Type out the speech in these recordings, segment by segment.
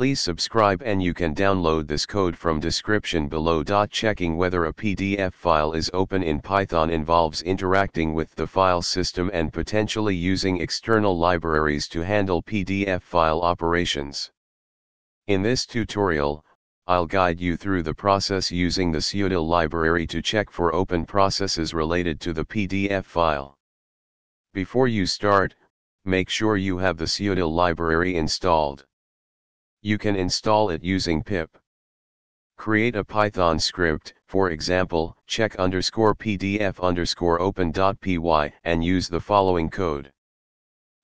Please subscribe and you can download this code from description below. Checking whether a PDF file is open in Python involves interacting with the file system and potentially using external libraries to handle PDF file operations. In this tutorial, I'll guide you through the process using the psutil library to check for open processes related to the PDF file. Before you start, make sure you have the psutil library installed. You can install it using pip. Create a Python script, for example, check underscore pdf underscore open.py and use the following code.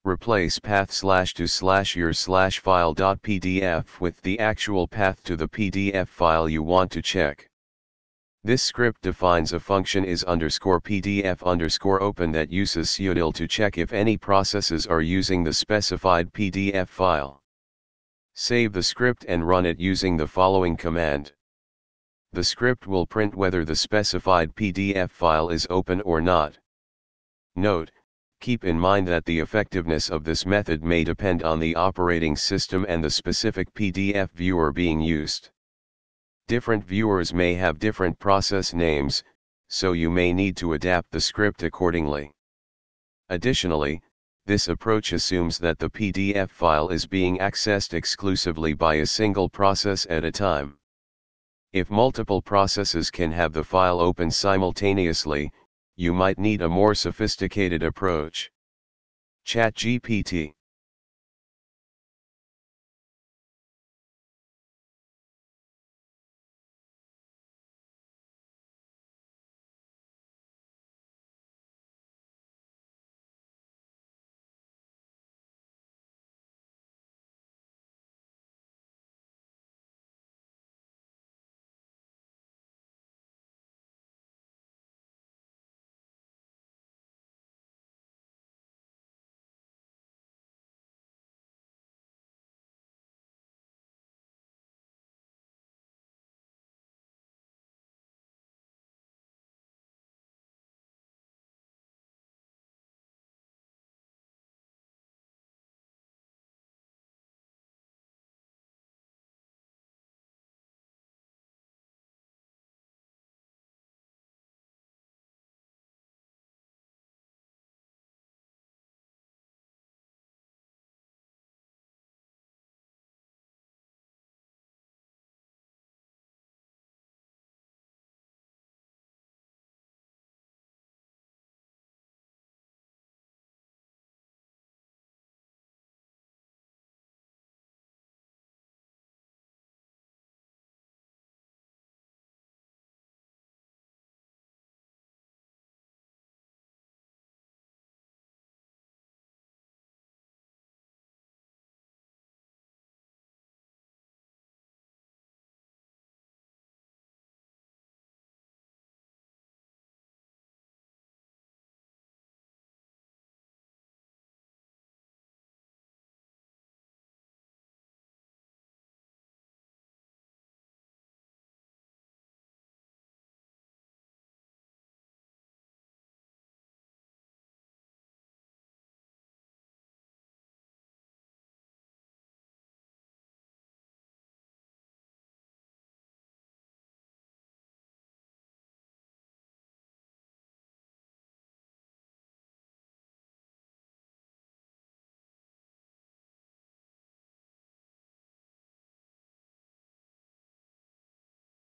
Replace path slash to slash your slash file.pdf with the actual path to the PDF file you want to check. This script defines a function is underscore pdf underscore open that uses psutil to check if any processes are using the specified PDF file. Save the script and run it using the following command. The script will print whether the specified PDF file is open or not. Note, keep in mind that the effectiveness of this method may depend on the operating system and the specific PDF viewer being used. Different viewers may have different process names, so you may need to adapt the script accordingly. Additionally, this approach assumes that the PDF file is being accessed exclusively by a single process at a time. If multiple processes can have the file open simultaneously, you might need a more sophisticated approach. ChatGPT